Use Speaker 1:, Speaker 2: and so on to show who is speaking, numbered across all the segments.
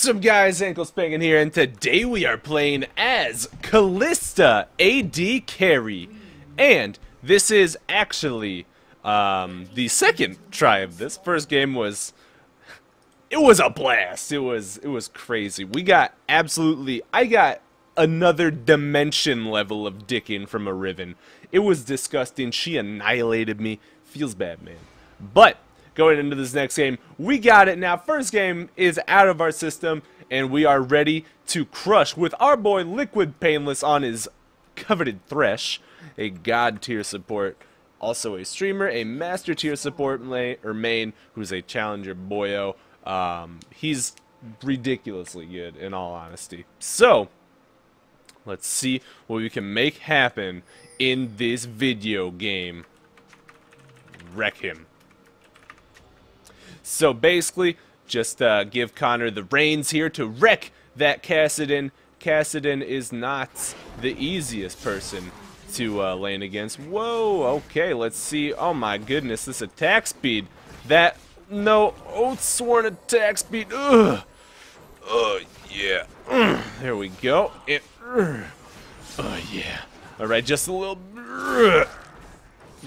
Speaker 1: What's up guys, Ankle Spankin here, and today we are playing as Kalista AD Carry. And this is actually um, the second try of this. First game was it was a blast. It was it was crazy. We got absolutely I got another dimension level of dicking from a Riven. It was disgusting. She annihilated me. Feels bad, man. But going into this next game. We got it now. First game is out of our system, and we are ready to crush with our boy Liquid Painless on his coveted Thresh, a god tier support. Also a streamer, a master tier support main, or main, who's a challenger boyo. Um, he's ridiculously good, in all honesty. So, let's see what we can make happen in this video game. Wreck him. So basically, just uh, give Connor the reins here to wreck that Kassadin. Kassadin is not the easiest person to uh, lane against. Whoa, okay, let's see. Oh my goodness, this attack speed. That, no, Oathsworn attack speed. Ugh. Oh, yeah. There we go. It, oh, yeah. Alright, just a little...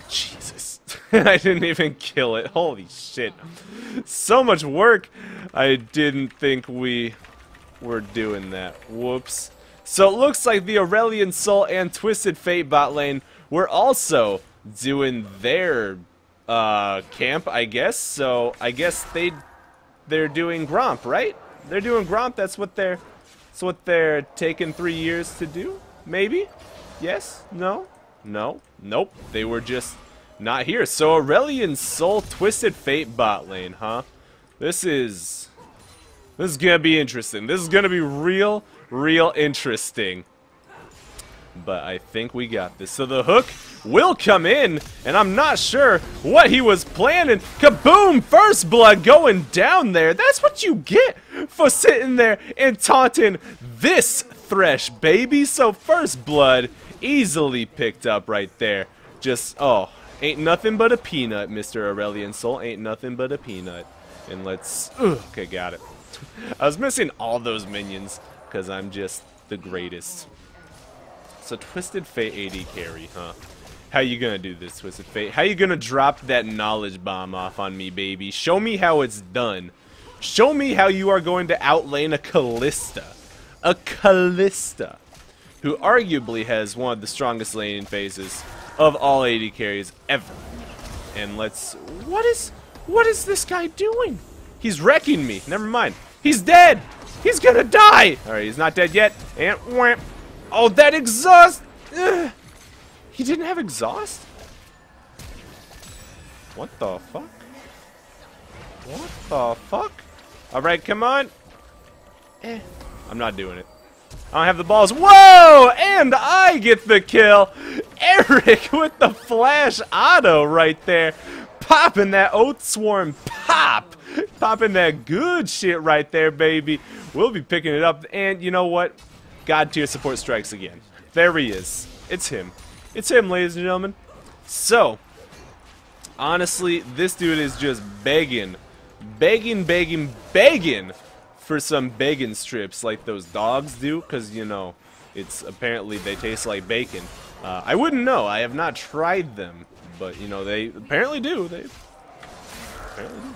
Speaker 1: Jesus. I didn't even kill it. Holy shit. So much work. I didn't think we were doing that. Whoops. So it looks like the Aurelion Sol and Twisted Fate bot lane were also doing their uh, camp, I guess. So I guess they they're doing Gromp, right? They're doing Gromp. That's what they're that's what they're taking three years to do. Maybe. Yes. No. No. Nope. They were just not here. So Aurelion Sol Twisted Fate bot lane, huh? This is... This is gonna be interesting. This is gonna be real, real interesting. But I think we got this. So the hook will come in, and I'm not sure what he was planning. Kaboom! First blood going down there. That's what you get for sitting there and taunting this Thresh, baby. So first blood easily picked up right there. Just, oh, ain't nothing but a peanut, Mr. Aurelion Sol. Ain't nothing but a peanut. And let's, ugh, okay, got it. I was missing all those minions because I'm just the greatest. So Twisted Fate AD carry, huh? How you gonna do this, Twisted Fate? How you gonna drop that knowledge bomb off on me, baby? Show me how it's done. Show me how you are going to outlane a Kalista. A Kalista who arguably has one of the strongest laning phases of all AD carries ever. And let's... What is... What is this guy doing? He's wrecking me. Never mind. He's dead! He's gonna die! Alright, he's not dead yet. And... Wham. Oh, that exhaust! Ugh. He didn't have exhaust? What the fuck? What the fuck? Alright, come on. Eh. I'm not doing it. I don't have the balls. Whoa! And I get the kill. Eric with the flash auto right there. Popping that Oathsworn pop. Popping that good shit right there, baby. We'll be picking it up. And you know what? God tier support strikes again. There he is. It's him. It's him, ladies and gentlemen. So, honestly, this dude is just begging, begging, begging, begging for some bacon strips like those dogs do, because, you know, it's apparently they taste like bacon. Uh, I wouldn't know. I have not tried them, but, you know, they apparently do. They apparently do.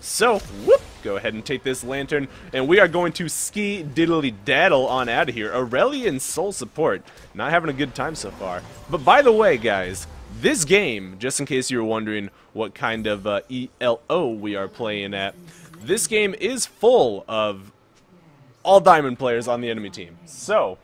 Speaker 1: So, whoop, go ahead and take this lantern, and we are going to ski diddly daddle on out of here. Aurelion Sol Support, not having a good time so far. But by the way, guys, this game, just in case you were wondering what kind of uh, ELO we are playing at, this game is full of all diamond players on the enemy team. So,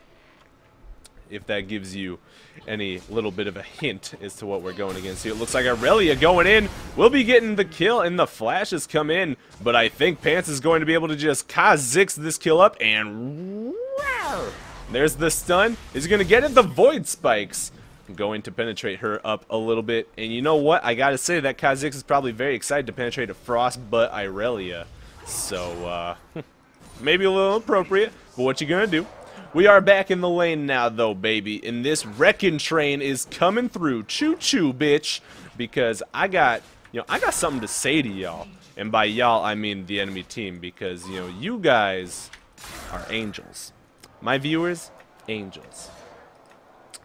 Speaker 1: if that gives you any little bit of a hint as to what we're going against here. It looks like Irelia going in. We'll be getting the kill, and the flashes come in. But I think Pants is going to be able to just Kha'Zix this kill up, and... There's the stun. Is he going to get it? The Void Spikes going to penetrate her up a little bit. And you know what? I gotta say that Kha'Zix is probably very excited to penetrate a Frost but Irelia. So, uh, maybe a little appropriate, but what you gonna do? We are back in the lane now, though, baby. And this wrecking train is coming through. Choo-choo, bitch. Because I got you know, I got something to say to y'all. And by y'all, I mean the enemy team because, you know, you guys are angels. My viewers, angels.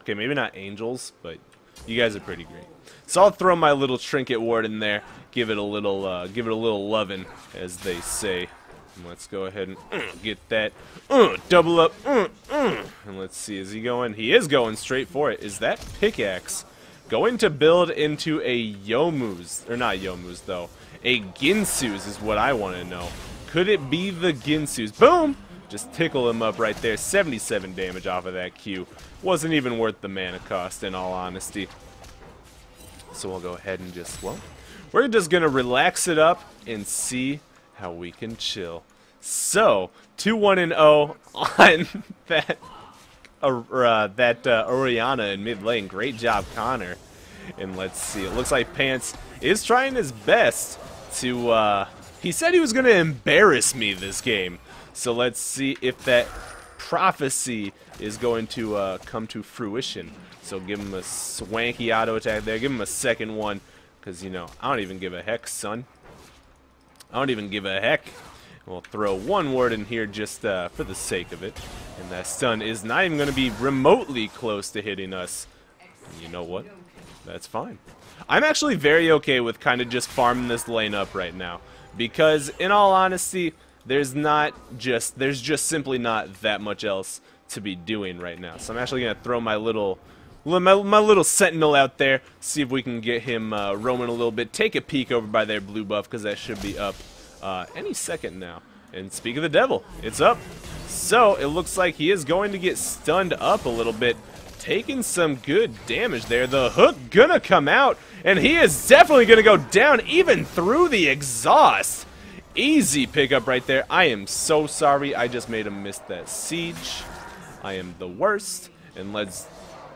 Speaker 1: Okay, maybe not angels, but you guys are pretty great. So I'll throw my little trinket ward in there, give it a little, uh, give it a little lovin', as they say. And let's go ahead and uh, get that. Uh, double up. Uh, uh. and let's see, is he going? He is going straight for it. Is that pickaxe going to build into a Youmuu's? Or not Youmuu's, though. A Guinsoo's is what I want to know. Could it be the Guinsoo's? Boom! Just tickle him up right there. 77 damage off of that Q. Wasn't even worth the mana cost, in all honesty. So we'll go ahead and just, well, we're just going to relax it up and see how we can chill. So, 2-1 and 0 on that uh, that uh, Orianna in mid lane. Great job, Connor. And let's see. It looks like Pants is trying his best to. Uh, he said he was going to embarrass me this game. So let's see if that prophecy is going to uh, come to fruition. So give him a swanky auto attack there. Give him a second one. Because, you know, I don't even give a heck, son. I don't even give a heck. We'll throw one word in here just uh, for the sake of it. And that stun is not even going to be remotely close to hitting us. And you know what? That's fine. I'm actually very okay with kind of just farming this lane up right now. Because, in all honesty, there's not just, there's just simply not that much else to be doing right now. So I'm actually going to throw my little my, my, little sentinel out there, see if we can get him uh, roaming a little bit. Take a peek over by their blue buff, because that should be up uh, any second now. And speak of the devil, it's up. So, it looks like he is going to get stunned up a little bit. Taking some good damage there. The hook gonna come out, and he is definitely gonna go down even through the exhaust. Easy pickup right there. I am so sorry. I just made him miss that siege. I am the worst. And let's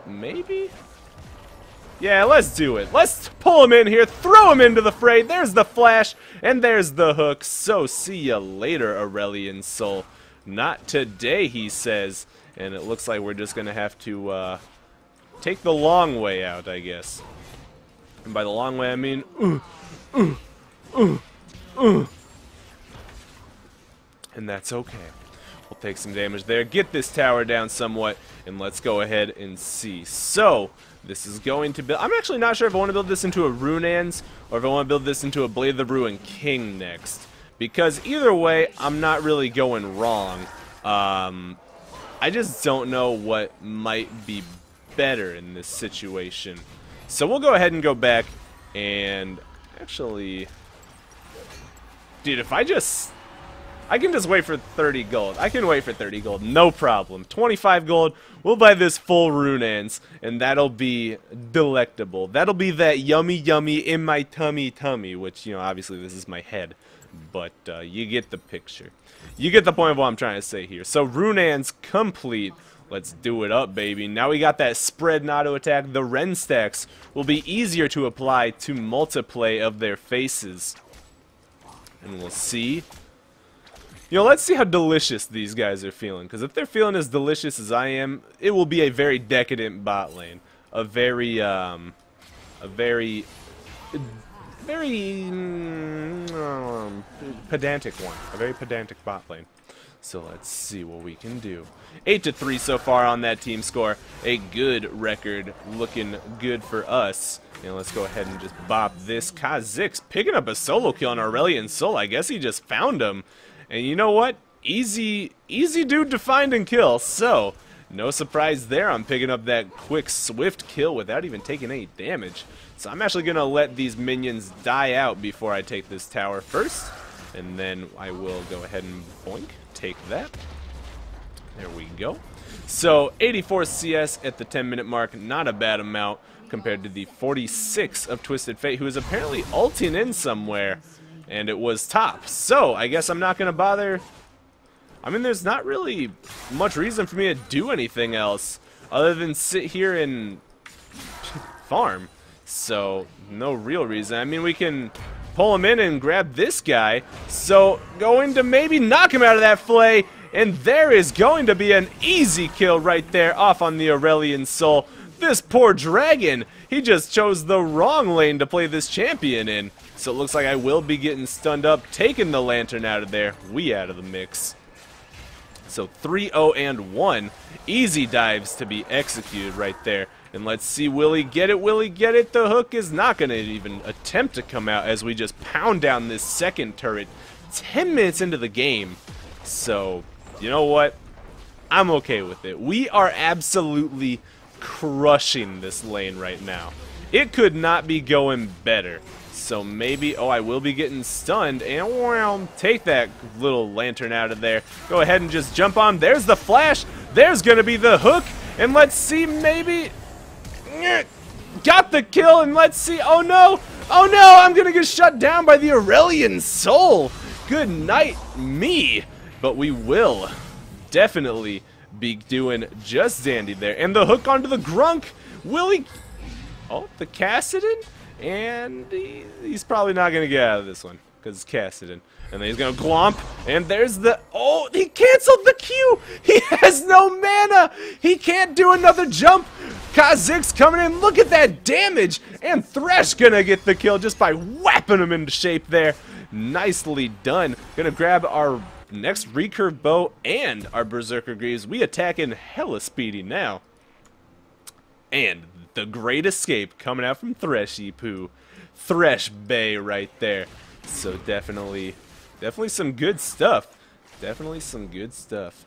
Speaker 1: maybe? Yeah, let's do it. Let's pull him in here, throw him into the fray. There's the flash, and there's the hook. So see ya later, Aurelion Sol. Not today, he says. And it looks like we're just going to have to uh, take the long way out, I guess. And by the long way, I mean... Uh, uh, uh, uh. And that's okay. We'll take some damage there, get this tower down somewhat, and let's go ahead and see. So, this is going to build... I'm actually not sure if I want to build this into a Runaan's, or if I want to build this into a Blade of the Ruin King next. Because either way, I'm not really going wrong. Um, I just don't know what might be better in this situation. So we'll go ahead and go back and actually... Dude, if I just I can just wait for 30 gold. I can wait for 30 gold, no problem. 25 gold, we'll buy this full Runaan's, and that'll be delectable. That'll be that yummy yummy in my tummy tummy, which, you know, obviously this is my head. But uh, you get the picture. You get the point of what I'm trying to say here. So Runaan's complete. Let's do it up, baby. Now we got that spread and auto attack. The Rend stacks will be easier to apply to multiplay of their faces. And we'll see know, let's see how delicious these guys are feeling. Because if they're feeling as delicious as I am, it will be a very decadent bot lane. A very, um, a very, very um, pedantic one. A very pedantic bot lane. So let's see what we can do. 8 to 3 so far on that team score. A good record. Looking good for us. And let's go ahead and just bop this. Kha'Zix picking up a solo kill on Aurelion Sol. I guess he just found him. And you know what? Easy, easy dude to find and kill. So, no surprise there. I'm picking up that quick, swift kill without even taking any damage. So I'm actually going to let these minions die out before I take this tower first. And then I will go ahead and boink, take that. There we go. So 84 CS at the 10 minute mark, not a bad amount compared to the 46 of Twisted Fate, who is apparently ulting in somewhere and it was top. So, I guess I'm not going to bother... I mean, there's not really much reason for me to do anything else other than sit here and farm. So, no real reason. I mean, we can pull him in and grab this guy. So, going to maybe knock him out of that flay. And there is going to be an easy kill right there off on the Aurelion Sol. This poor dragon, he just chose the wrong lane to play this champion in. So it looks like I will be getting stunned up, taking the lantern out of there, we out of the mix. So 3-0 and 1. Easy dives to be executed right there. And let's see, will he get it? Will he get it? The hook is not going to even attempt to come out as we just pound down this second turret 10 minutes into the game. So, you know what? I'm okay with it. We are absolutely crushing this lane right now. It could not be going better. So maybe, oh, I will be getting stunned, and well, take that little lantern out of there. Go ahead and just jump on. There's the flash. There's going to be the hook. And let's see, maybe... Got the kill, and let's see. Oh, no. Oh, no. I'm going to get shut down by the Aurelion Sol. Good night, me. But we will definitely be doing just dandy there. And the hook onto the Grunk. Will he... Oh, the Kassadin? And he, he's probably not going to get out of this one because it's Kassadin. And then he's going to glomp. And there's the... Oh, he canceled the Q. He has no mana. He can't do another jump. Kha'Zix coming in. Look at that damage. And Thresh going to get the kill just by whapping him into shape there. Nicely done. Going to grab our next recurve bow and our Berserker Greaves. We attack in hella speedy now. And the Great Escape coming out from Threshy Poo. Thresh Bay right there. So definitely, definitely some good stuff. Definitely some good stuff.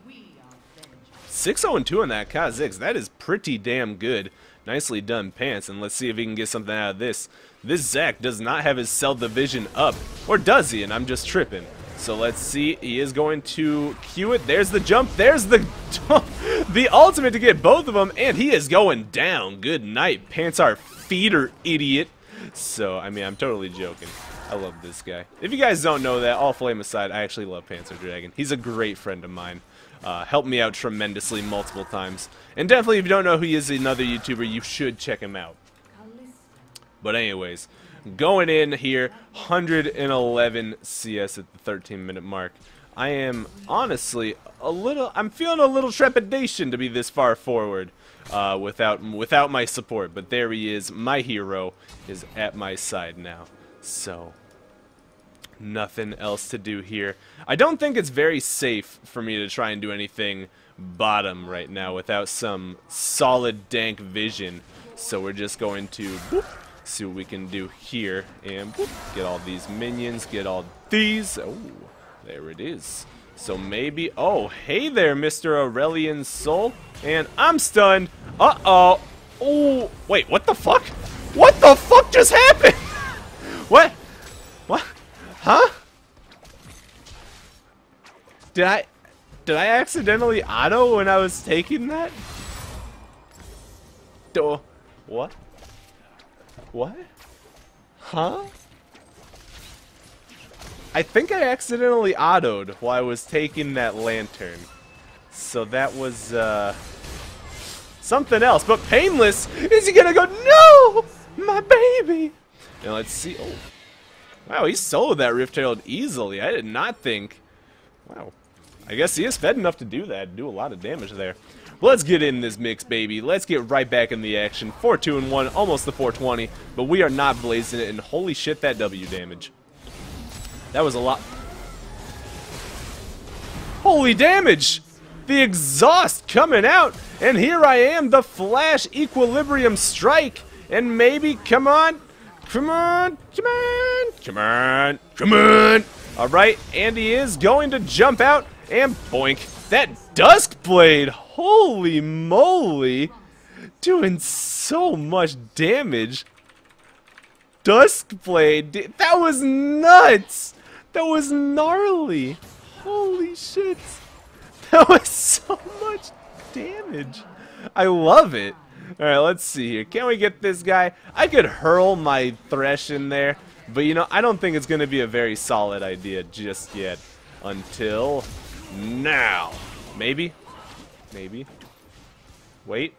Speaker 1: 6-0-2 on that Kha'Zix. That is pretty damn good. Nicely done pants, and let's see if he can get something out of this. This Zac does not have his cell division up. Or does he? And I'm just tripping. So let's see. He is going to cue it. There's the jump. There's the the ultimate to get both of them. And he is going down. Good night, Pantsar feeder idiot. So, I mean, I'm totally joking. I love this guy. If you guys don't know that, all flame aside, I actually love PantsAreDragon. He's a great friend of mine. Uh, helped me out tremendously multiple times. And definitely, if you don't know who he is, another YouTuber, you should check him out. But anyways, going in here, 111 CS at the 13 minute mark. I am honestly a little, I'm feeling a little trepidation to be this far forward uh, without, without my support. But there he is, my hero is at my side now. So, nothing else to do here. I don't think it's very safe for me to try and do anything bottom right now without some solid dank vision. So we're just going to boop, see what we can do here and boop, get all these minions, get all these. Oh, there it is. So maybe, oh, hey there, Mr. Aurelion Sol. And I'm stunned. Uh-oh. Oh, wait, what the fuck? What the fuck just happened? what? What? Huh? Did I, did I accidentally auto when I was taking that? Do, what? What? Huh? I think I accidentally autoed while I was taking that lantern. So that was, uh, something else. But Painless, is he gonna go, no, my baby? Now let's see, oh. Wow, he soloed that Rift Herald easily. I did not think, wow. I guess he is fed enough to do that, do a lot of damage there. Let's get in this mix, baby. Let's get right back in the action. 4-2 and 1, almost the 420, but we are not blazing it, and holy shit, that W damage. That was a lot. Holy damage! The exhaust coming out, and here I am, the Flash Equilibrium Strike, and maybe, come on, come on, come on, come on, come on. All right, Andy is going to jump out, and boink. That Dusk Blade, holy moly, doing so much damage. Dusk Blade, that was nuts. That was gnarly. Holy shit. That was so much damage. I love it. Alright, let's see here. Can we get this guy? I could hurl my Thresh in there, but you know, I don't think it's going to be a very solid idea just yet. Until now. Maybe? Maybe. Wait.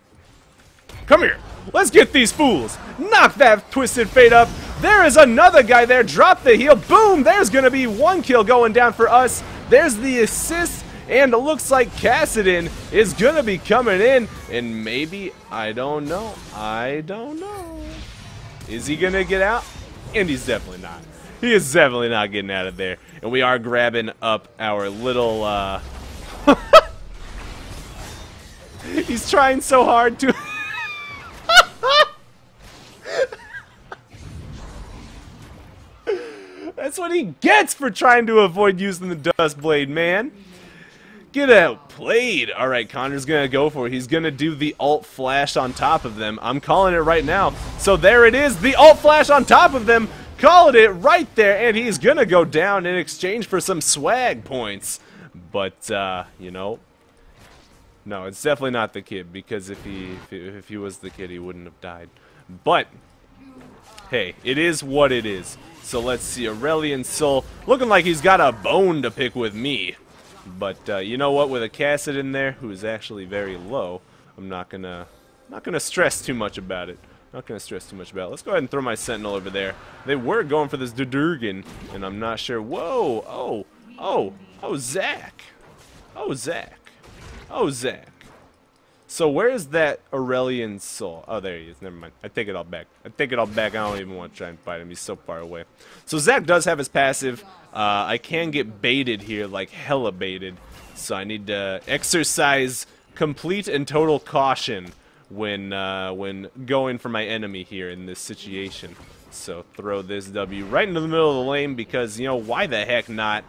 Speaker 1: Come here. Let's get these fools. Knock that Twisted Fate up. There is another guy there. Drop the heal. Boom. There's going to be one kill going down for us. There's the assist. And it looks like Kassadin is going to be coming in. And maybe, I don't know. I don't know. Is he going to get out? And he's definitely not. He is definitely not getting out of there. And we are grabbing up our little, uh... he's trying so hard to... That's what he gets for trying to avoid using the Dusk Blade, man. Get out, outplayed. All right, Connor's going to go for it. He's going to do the alt flash on top of them. I'm calling it right now. So there it is, the alt flash on top of them. Called it right there, and he's to go down in exchange for some swag points. But, uh, you know, no, it's definitely not the kid, because if he, if he, if he was the kid, he wouldn't have died. But, hey, it is what it is. So let's see, Aurelion Sol, looking like he's got a bone to pick with me. But uh, you know what? With a Kassadin there, who is actually very low, I'm not gonna not gonna stress too much about it. Not gonna stress too much about it. Let's go ahead and throw my Sentinel over there. They were going for this Dudurgan, and I'm not sure. Whoa! Oh! Oh! Oh, Zac! Oh, Zac! Oh, Zac! So where is that Aurelion Sol? Oh, there he is. Never mind. I take it all back. I take it all back. I don't even want to try and fight him. He's so far away. So Zac does have his passive. Uh, I can get baited here, like hella baited. So I need to exercise complete and total caution when uh, when going for my enemy here in this situation. So throw this W right into the middle of the lane because, you know, why the heck not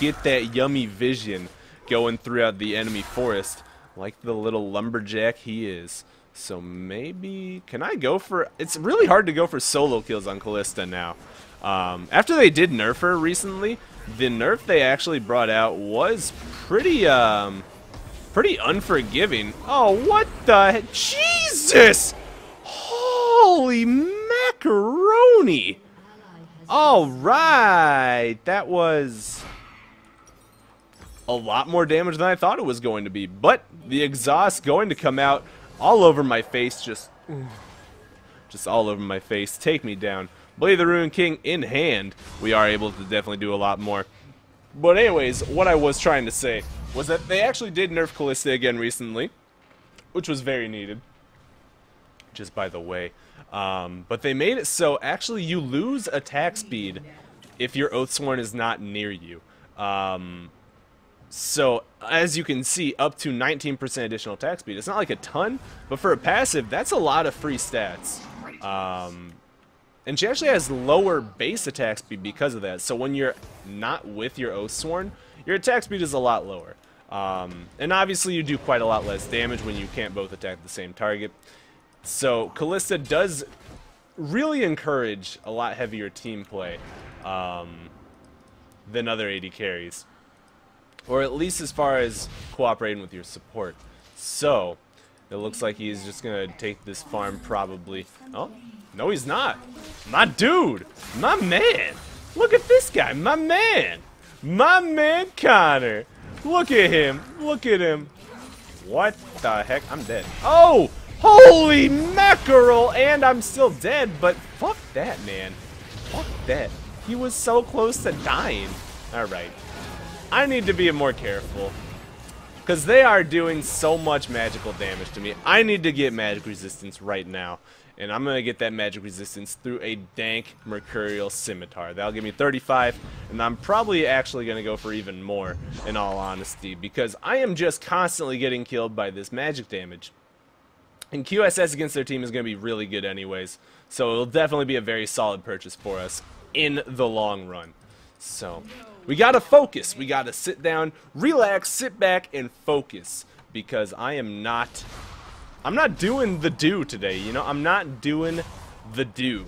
Speaker 1: get that yummy vision going throughout the enemy forest like the little lumberjack he is. So maybe... Can I go for... It's really hard to go for solo kills on Kalista now. Um, after they did nerf her recently, the nerf they actually brought out was pretty, um, pretty unforgiving. Oh, what the? Jesus! Holy macaroni! Alright, that was a lot more damage than I thought it was going to be. But the exhaust going to come out all over my face, just, just all over my face. Take me down. Blade the Ruined King in hand. We are able to definitely do a lot more. But anyways, what I was trying to say was that they actually did nerf Kalista again recently, which was very needed. Just by the way. Um, but they made it so actually you lose attack speed if your Oathsworn is not near you. Um, so, as you can see, up to 19% additional attack speed. It's not like a ton, but for a passive, that's a lot of free stats. Um, and she actually has lower base attack speed because of that. So when you're not with your Oathsworn, your attack speed is a lot lower. Um, and obviously you do quite a lot less damage when you can't both attack the same target. So Kalista does really encourage a lot heavier team play um, than other AD carries. Or at least as far as cooperating with your support. So, it looks like he's just going to take this farm probably. Oh, no he's not. My dude, my man. Look at this guy, my man. My man Connor. Look at him, look at him. What the heck? I'm dead. Oh, holy mackerel, and I'm still dead, but fuck that, man. Fuck that. He was so close to dying. Alright, I need to be more careful. Because they are doing so much magical damage to me. I need to get magic resistance right now. And I'm going to get that magic resistance through a dank Mercurial Scimitar. That'll give me 35, and I'm probably actually going to go for even more, in all honesty, because I am just constantly getting killed by this magic damage. And QSS against their team is going to be really good anyways, so it'll definitely be a very solid purchase for us in the long run. So, we gotta focus. We gotta sit down, relax, sit back, and focus. Because I am not... I'm not doing the do today, you know? I'm not doing the do.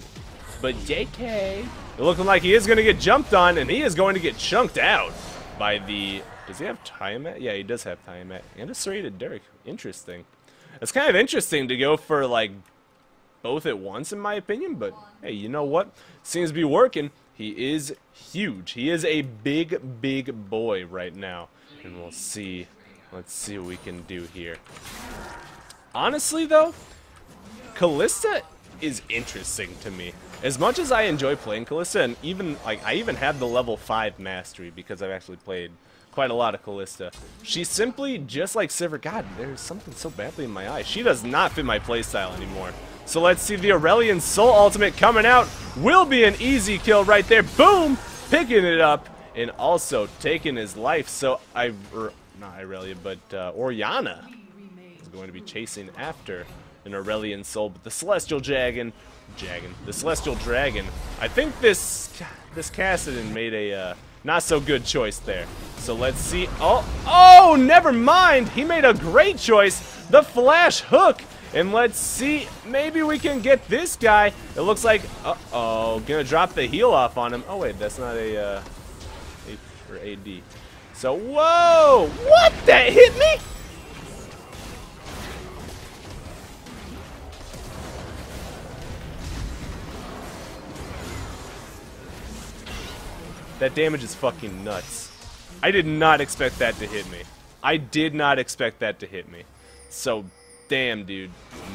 Speaker 1: But JK... Looking like he is going to get jumped on, and he is going to get chunked out by the... Does he have Tiamat? Yeah, he does have Tiamat. And a serrated Dirk. Interesting. It's kind of interesting to go for, like, both at once, in my opinion, but hey, you know what? Seems to be working. He is huge. He is a big, big boy right now. And we'll see. Let's see what we can do here. Honestly, though, Kalista is interesting to me. As much as I enjoy playing Kalista, and even, like, I even have the level 5 mastery because I've actually played quite a lot of Kalista. She's simply just like Sivir. God, there's something so badly in my eye. She does not fit my playstyle anymore. So let's see the Aurelion Sol Ultimate coming out. Will be an easy kill right there. Boom! Picking it up and also taking his life. So I, er, not Irelia, but uh, Orianna is going to be chasing after an Aurelion Sol. But the Celestial Dragon, Dragon, the Celestial Dragon. I think this this Kassadin made a uh, not so good choice there. So let's see. Oh, oh, never mind. He made a great choice. The Flash Hook and let's see, maybe we can get this guy. It looks like, uh-oh, gonna drop the heal off on him. Oh wait, that's not a, uh, a or AD. So, whoa, what, that hit me? That damage is fucking nuts. I did not expect that to hit me. I did not expect that to hit me. So damn, dude.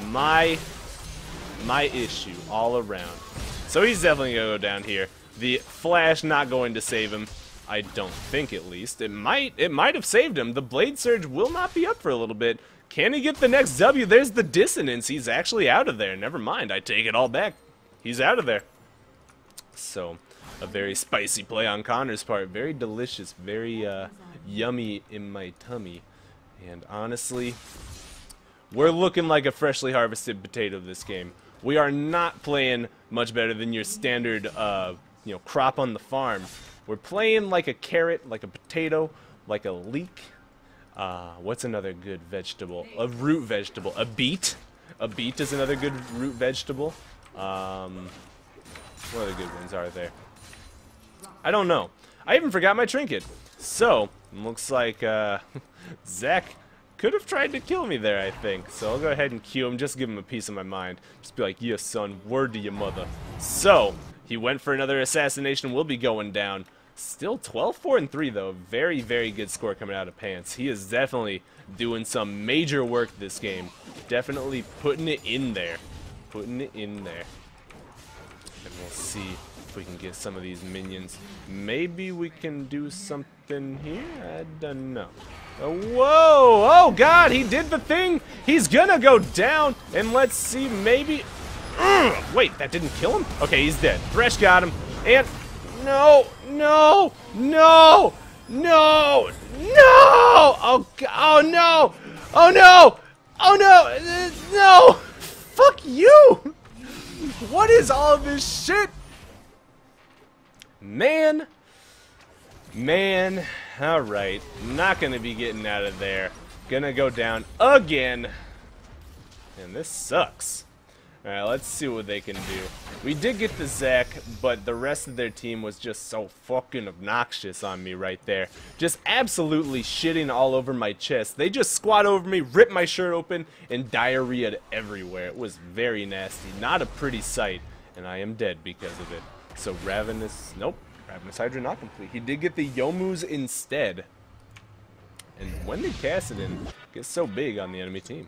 Speaker 1: My, my issue all around. So he's definitely going to go down here. The Flash not going to save him. I don't think, at least. It might, it might have saved him. The Blade Surge will not be up for a little bit. Can he get the next W? There's the dissonance. He's actually out of there. Never mind. I take it all back. He's out of there. So, a very spicy play on Connor's part. Very delicious. Very uh, yummy in my tummy. And honestly, we're looking like a freshly harvested potato this game. We are not playing much better than your standard, uh, you know, crop on the farm. We're playing like a carrot, like a potato, like a leek. Uh, what's another good vegetable? A root vegetable. A beet. A beet is another good root vegetable. Um, what other good ones are there? I don't know. I even forgot my trinket. So, looks like uh, Zach could have tried to kill me there, I think. So I'll go ahead and cue him, just give him a piece of my mind. Just be like, yes, son, word to your mother. So, he went for another assassination, will be going down. Still 12, 4, and 3, though. Very, very good score coming out of Pants. He is definitely doing some major work this game. Definitely putting it in there. Putting it in there. And we'll see if we can get some of these minions. Maybe we can do something here? I don't know. Oh, whoa! Oh, God, he did the thing! He's gonna go down, and let's see, maybe... Mm, wait, that didn't kill him? Okay, he's dead. Thresh got him, and... No! No! No! No! No! Oh, oh no! Oh, no! Oh, no! No! Fuck you! What is all this shit? Man. Man. Alright, not gonna be getting out of there. Gonna go down again. And this sucks. Alright, let's see what they can do. We did get the Zac, but the rest of their team was just so fucking obnoxious on me right there. Just absolutely shitting all over my chest. They just squat over me, rip my shirt open, and diarrhea everywhere. It was very nasty. Not a pretty sight, and I am dead because of it. So Ravenous, nope, Ravenous Hydra not complete. He did get the Youmuu's instead. And when did Kassadin get so big on the enemy team?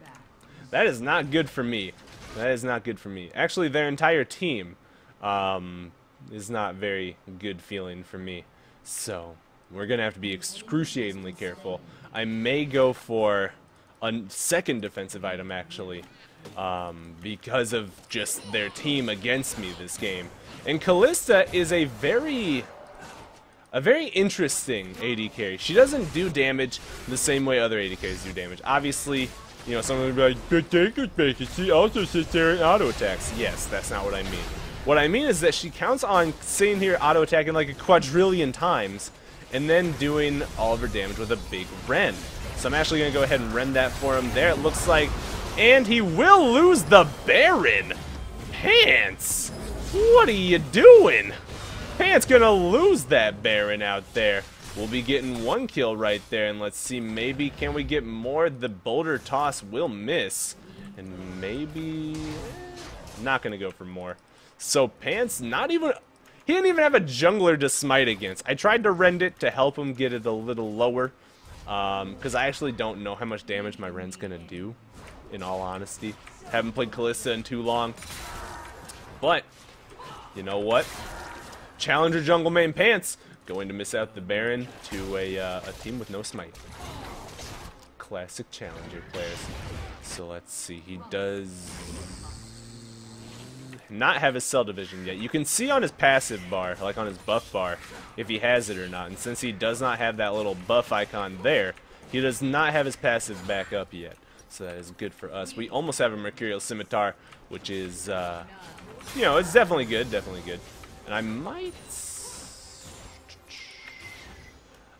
Speaker 1: That is not good for me. That is not good for me. Actually, their entire team um, is not very good feeling for me. So, we're going to have to be excruciatingly careful. I may go for a second defensive item, actually, um, because of just their team against me this game. And Kalista is a very a very interesting AD carry. She doesn't do damage the same way other AD carries do damage. Obviously, you know, someone would be like, but Taker's basic, she also sits there and auto attacks. Yes, that's not what I mean. What I mean is that she counts on sitting here auto attacking like a quadrillion times and then doing all of her damage with a big rend. So I'm actually going to go ahead and rend that for him there. It looks like, and he will lose the Baron. Pants, what are you doing? Pant's gonna lose that Baron out there. We'll be getting one kill right there, and let's see, maybe can we get more? The boulder toss will miss, and maybe not gonna go for more. So Pants not even, he didn't even have a jungler to smite against. I tried to rend it to help him get it a little lower, because um, I actually don't know how much damage my rend's gonna do, in all honesty. Haven't played Kalista in too long, but you know what? Challenger jungle main pants going to miss out the Baron to a, uh, a team with no smite. Classic Challenger players. So let's see, he does not have his cell division yet. You can see on his passive bar, like on his buff bar, if he has it or not. And since he does not have that little buff icon there, he does not have his passive back up yet. That is good for us. We almost have a Mercurial Scimitar, which is, uh, you know, it's definitely good, definitely good. And I might...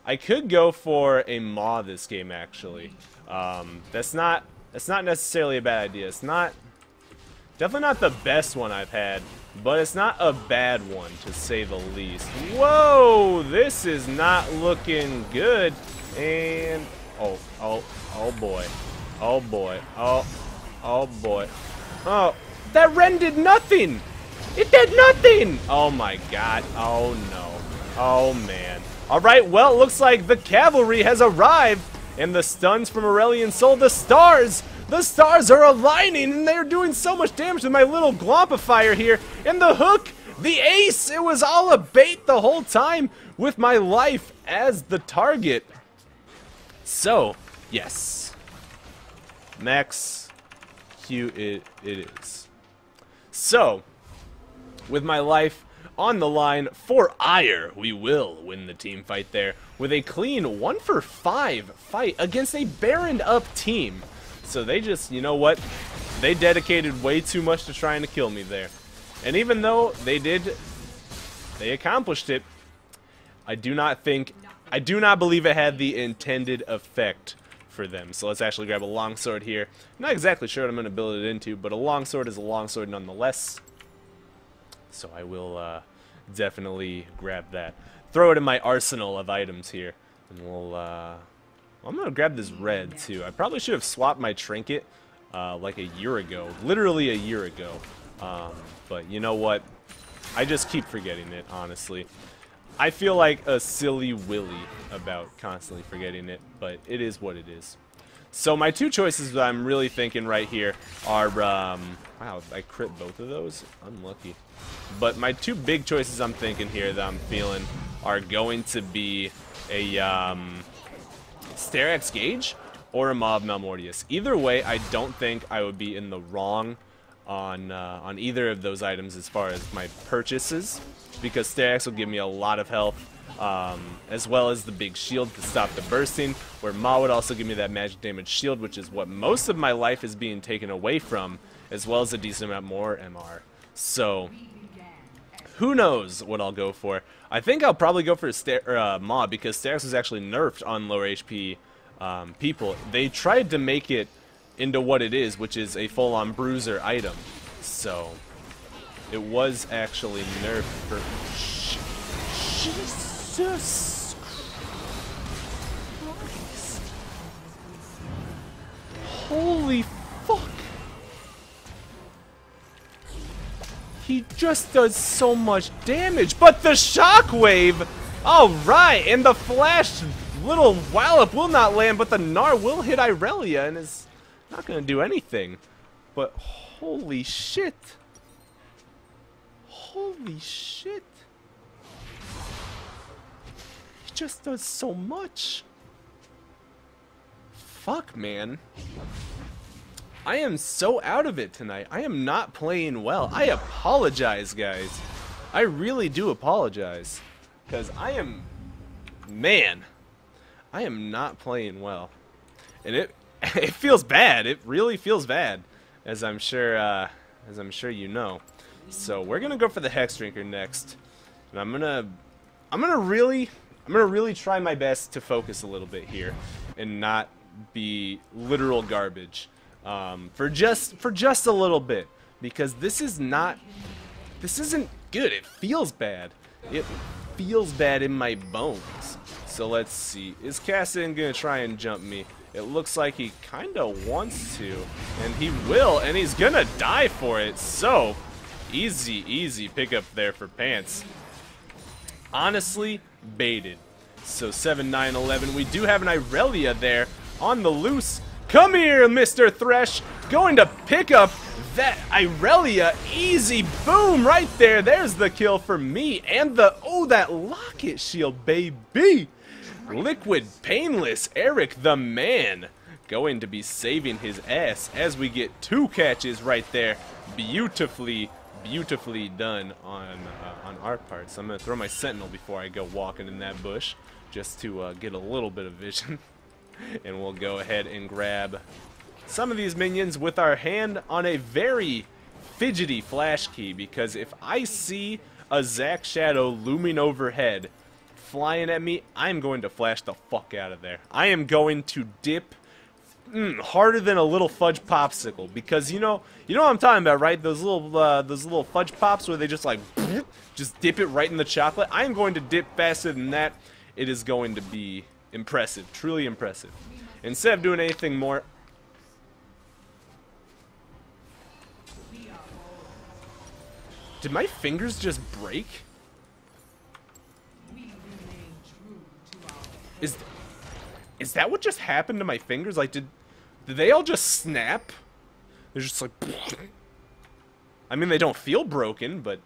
Speaker 1: I could go for a Maw this game, actually. Um, that's not that's not necessarily a bad idea. It's not Definitely not the best one I've had, but it's not a bad one, to say the least. Whoa! This is not looking good. And... Oh, oh, oh boy. Oh boy. Oh, oh boy. Oh, that Rend did nothing! It did nothing! Oh my god. Oh no. Oh man. Alright, well, it looks like the cavalry has arrived, and the stuns from Aurelion Sol, the stars, the stars are aligning and they're doing so much damage to my little Glompifier here. And the hook, the ace, it was all a bait the whole time with my life as the target. So, yes. Max Q it, it is. So, with my life on the line for Ire, we will win the team fight there with a clean 1 for 5 fight against a Baron up team. So they just, you know what? They dedicated way too much to trying to kill me there. And even though they did, they accomplished it, I do not think, I do not believe it had the intended effect for them. So let's actually grab a longsword here. Not exactly sure what I'm going to build it into, but a longsword is a longsword nonetheless. So I will uh, definitely grab that. Throw it in my arsenal of items here. And we'll, uh, I'm going to grab this red, too. I probably should have swapped my trinket uh, like a year ago. Literally a year ago. Um, but you know what? I just keep forgetting it, honestly. I feel like a silly willy about constantly forgetting it, but it is what it is. So my two choices that I'm really thinking right here are, um, wow, I crit both of those? Unlucky. But my two big choices I'm thinking here that I'm feeling are going to be a, um, Sterak's Gage or a Mob Malmortius. Either way, I don't think I would be in the wrong on uh, on either of those items as far as my purchases, because Sterak's will give me a lot of health, um, as well as the big shield to stop the bursting, where Maw would also give me that magic damage shield, which is what most of my life is being taken away from, as well as a decent amount more MR. So, who knows what I'll go for. I think I'll probably go for a uh, Maw because Sterak's was actually nerfed on lower HP um, people. They tried to make it into what it is, which is a full-on bruiser item. So, it was actually nerfed for... Jesus Christ. Holy fuck. He just does so much damage. But the shockwave! Alright, and the flash little wallop will not land, but the Gnar will hit Irelia and is not going to do anything. But holy shit. Holy shit. He just does so much. Fuck, man. I am so out of it tonight. I am not playing well. I apologize, guys. I really do apologize. Because I am... Man. I am not playing well. And it it feels bad. It really feels bad. As I'm sure uh, as I'm sure you know. So we're gonna go for the Hex Drinker next. And I'm gonna I'm gonna really I'm gonna really try my best to focus a little bit here and not be literal garbage um, for just for just a little bit because this is not this isn't good. It feels bad. It feels bad in my bones. So let's see. Is Kassadin gonna try and jump me? It looks like he kind of wants to, and he will, and he's gonna die for it. So easy, easy pickup there for Pants. Honestly, baited. So 7, 9, 11. We do have an Irelia there on the loose Come here, Mr. Thresh. Going to pick up that Irelia, easy boom right there. There's the kill for me. And the, oh, that locket shield, baby. Liquid Painless, Eric the man, going to be saving his ass as we get two catches right there. Beautifully, beautifully done on uh, on our part. So I'm to throw my Sentinel before I go walking in that bush just to uh, get a little bit of vision. and we'll go ahead and grab some of these minions with our hand on a very fidgety flash key because if I see a Zac Shadow looming overhead flying at me, I'm going to flash the fuck out of there. I am going to dip mm, harder than a little fudge popsicle because you know you know what I'm talking about, right? Those little uh, those little fudge pops where they just like just dip it right in the chocolate. I am going to dip faster than that. It is going to be impressive, truly impressive. Instead of doing anything more, Did my fingers just break? Is is that what just happened to my fingers? Like, did did they all just snap? They're just like. I mean, they don't feel broken, but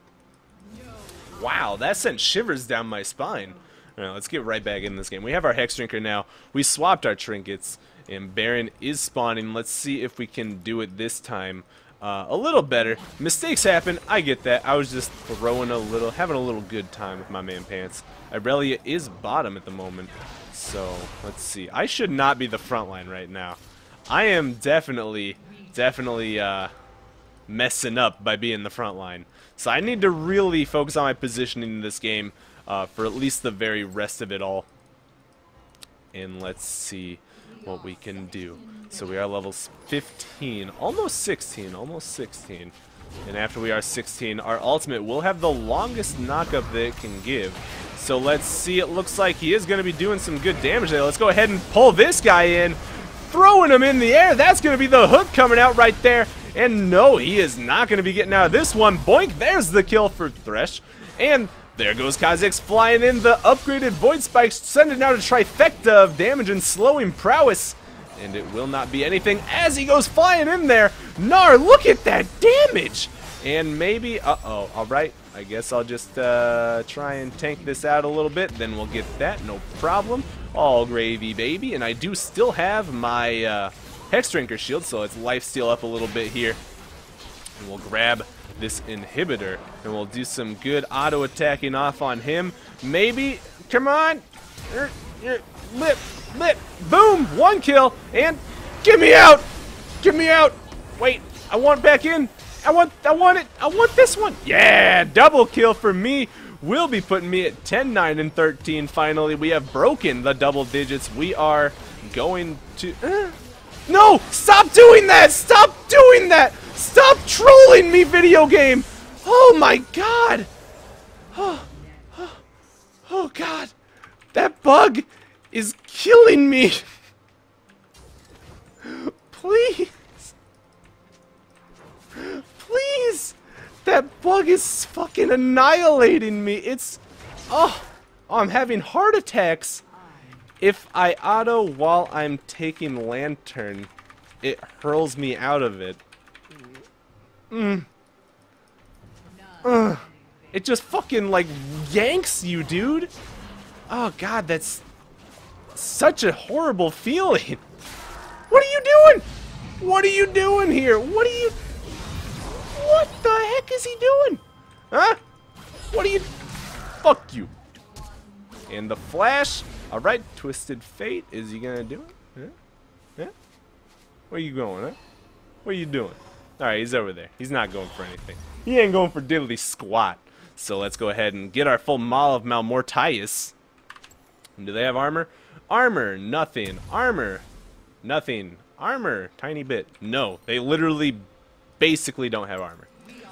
Speaker 1: wow, that sent shivers down my spine. All right, let's get right back in this game. We have our Hex Drinker now. We swapped our trinkets, and Baron is spawning. Let's see if we can do it this time uh, a little better. Mistakes happen. I get that. I was just throwing a little, having a little good time with my man Pants. Irelia is bottom at the moment. So, let's see. I should not be the front line right now. I am definitely, definitely uh, messing up by being the front line. So I need to really focus on my positioning in this game uh, for at least the very rest of it all. And let's see what we can do. So we are level 15, almost 16, almost 16. And after we are 16, our ultimate will have the longest knockup that it can give. So let's see, it looks like he is going to be doing some good damage there. Let's go ahead and pull this guy in, throwing him in the air. That's going to be the hook coming out right there. And no, he is not going to be getting out of this one. Boink, there's the kill for Thresh. And there goes Kha'Zix flying in the upgraded Void Spikes, sending out a trifecta of damage and slowing prowess and it will not be anything as he goes flying in there. Gnar, look at that damage! And maybe, uh-oh, alright, I guess I'll just uh, try and tank this out a little bit, then we'll get that, no problem. All gravy, baby, and I do still have my uh, Hex Drinker shield, so let's life steal up a little bit here. And we'll grab this inhibitor, and we'll do some good auto-attacking off on him. Maybe, come on, er, er, lip, lip, boom, one kill, and get me out! Get me out! Wait, I want back in. I want, I want it. I want this one. Yeah, double kill for me. Will be putting me at 10, 9, and 13. Finally, we have broken the double digits. We are going to... Uh, no! Stop doing that! Stop doing that! Stop trolling me, video game! Oh my god! Oh, oh, oh god! That bug is killing me. Please. Please. That bug is fucking annihilating me. It's... Oh, I'm having heart attacks. If I auto while I'm taking Lantern, it hurls me out of it. Mm. Uh, it just fucking, like, yanks you, dude. Oh, God, that's such a horrible feeling. What are you doing? What are you doing here? What are you... What the heck is he doing? Huh? What are you... Fuck you. And the Flash. Alright, Twisted Fate. Is he gonna do it? Huh? Yeah? Where are you going, huh? What are you doing? Alright, he's over there. He's not going for anything. He ain't going for diddly squat. So let's go ahead and get our full Maw of Malmortius. Do they have armor? Armor, nothing. Armor, nothing. Armor, tiny bit. No, they literally basically don't have armor.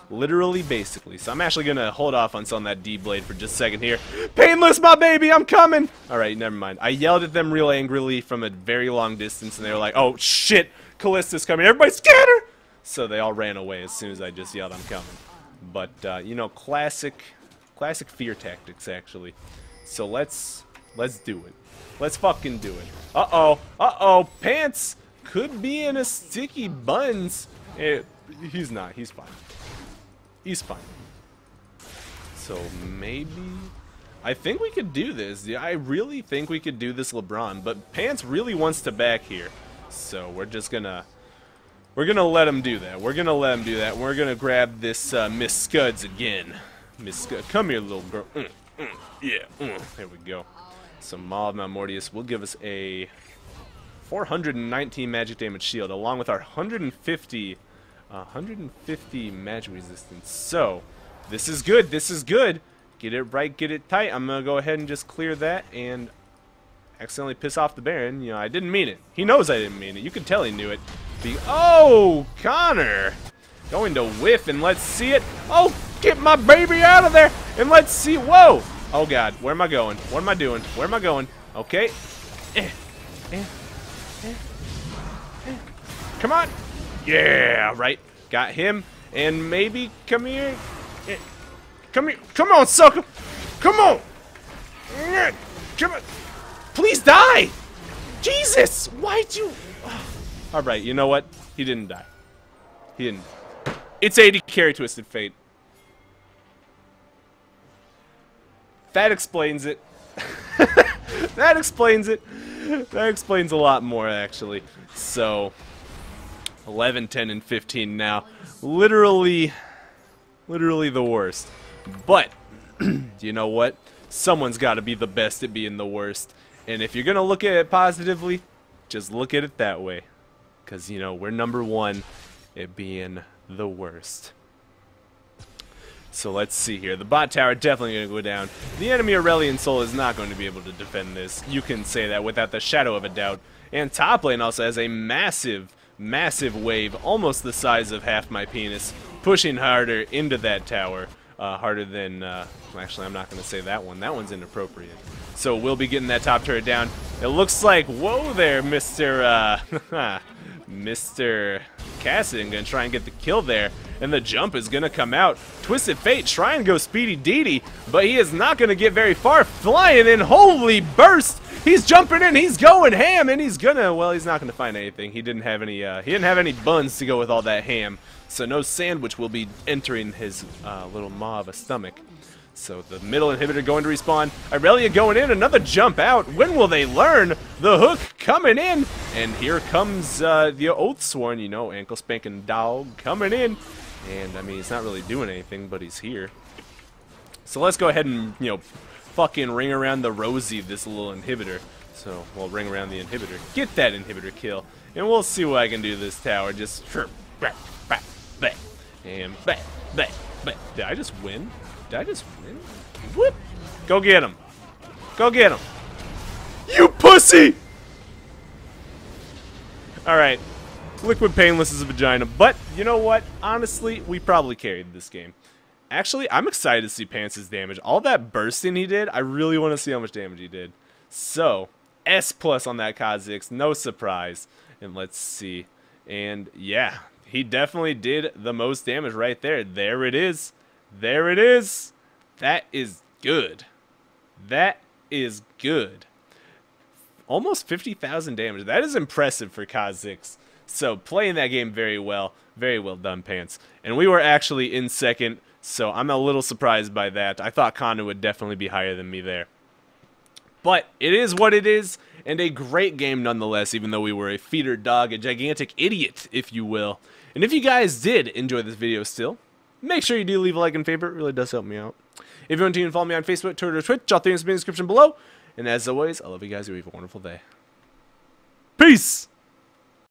Speaker 1: Literally, basically. So I'm actually going to hold off on selling that D-Blade for just a second here. Painless, my baby, I'm coming! Alright, never mind. I yelled at them real angrily from a very long distance, and they were like, oh, shit, Kalista's coming. Everybody scatter! So they all ran away as soon as I just yelled, I'm coming. But, uh, you know, classic, classic fear tactics, actually. So let's, let's do it. Let's fucking do it. Uh-oh. Uh-oh. Pants could be in a sticky buns. It, he's not. He's fine. He's fine. So maybe... I think we could do this. Yeah, I really think we could do this LeBron. But Pants really wants to back here. So we're just gonna... We're gonna let him do that. We're gonna let him do that. We're gonna grab this uh, Miss Scuds again. Miss Scud, come here, little girl. Mm, mm, yeah, mm. there we go. Some Maw of Malmortius will give us a 419 magic damage shield, along with our 150, uh, 150 magic resistance. So, this is good. This is good. Get it right, get it tight. I'm gonna go ahead and just clear that and accidentally piss off the Baron. You know, I didn't mean it. He knows I didn't mean it. You can tell he knew it. The oh, Connor, going to whiff and let's see it. Oh, get my baby out of there and let's see. Whoa. Oh God, where am I going? What am I doing? Where am I going? Okay. Eh, eh, eh, eh. Come on. Yeah, right. Got him. And maybe come here. Eh, come here. Come on, sucker. Come on. Eh, come on. Please die. Jesus. Why'd you... Alright, you know what? He didn't die. He didn't. It's AD carry Twisted Fate. That explains it. that explains it. That explains a lot more, actually. So, 11, 10, and 15 now. Literally, literally the worst. But, do you know what? Someone's got to be the best at being the worst. And if you're going to look at it positively, just look at it that way. Because, you know, we're number one at being the worst. So let's see here. The bot tower definitely going to go down. The enemy Aurelion Sol is not going to be able to defend this. You can say that without the shadow of a doubt. And top lane also has a massive, massive wave, almost the size of half my penis, pushing harder into that tower. Uh, harder than, uh, actually I'm not going to say that one. That one's inappropriate. So we'll be getting that top turret down. It looks like, whoa there, Mr. Uh, Mr. Cassidy gonna try and get the kill there, and the jump is gonna come out. Twisted Fate try and go Speedy Deedy, but he is not gonna get very far. Flying in, holy burst! He's jumping in, he's going ham, and he's gonna, well, he's not gonna find anything. He didn't have any, uh, he didn't have any buns to go with all that ham, so no sandwich will be entering his uh, little maw of a stomach. So the middle inhibitor going to respawn. Irelia going in, another jump out. When will they learn? The hook coming in. And here comes uh, the Oathsworn, you know, ankle spanking dog coming in. And, I mean, he's not really doing anything, but he's here. So let's go ahead and, you know, fucking ring around the Rosie, this little inhibitor. So we'll ring around the inhibitor. Get that inhibitor kill. And we'll see what I can do to this tower. Just, and, did I just win? Did I just win? Whoop! Go get him. Go get him. You pussy! Alright. Liquid Painless is a vagina. But, you know what? Honestly, we probably carried this game. Actually, I'm excited to see Pants' damage. All that bursting he did, I really want to see how much damage he did. So, S plus on that Kha'Zix, no surprise. And let's see. And yeah, he definitely did the most damage right there. There it is. There it is. That is good. That is good. Almost 50,000 damage. That is impressive for Kha'Zix. So playing that game very well. Very well done, Pants. And we were actually in second, so I'm a little surprised by that. I thought Kanu would definitely be higher than me there. But it is what it is, and a great game nonetheless, even though we were a feeder dog, a gigantic idiot, if you will. And if you guys did enjoy this video still, Make sure you do leave a like and favorite. It really does help me out. If you want to follow me on Facebook, Twitter, or Twitch, all things in the description below. And as always, I love you guys. You have a wonderful day. Peace!